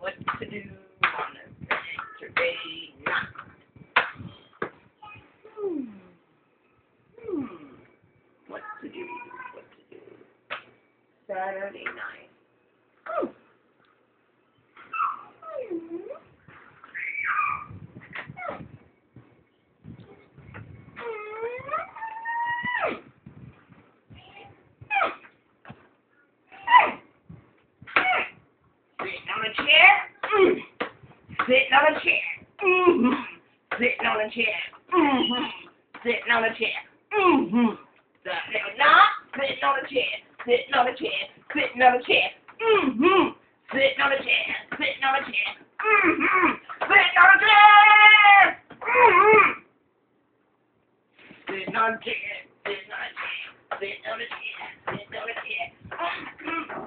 What to do on a Saturday night? What to do? What to do? Saturday night. Oh. Mm. on a chair. Mm. Sitting on a chair. Mm-hmm. Sitting on a chair. Mm-hmm. Sitting on a chair. Mm-hmm. The little knob. Sitting on a chair. Sitting on a chair. Sitting on a chair. Mm-hmm. Sitting on a chair. Sitting on a chair. Mm-hmm. Sitting on a chair. Mm-hmm. Sitting on a chair. Sitting on a chair. Sitting on a chair. Sitting on a chair. Mm-hmm.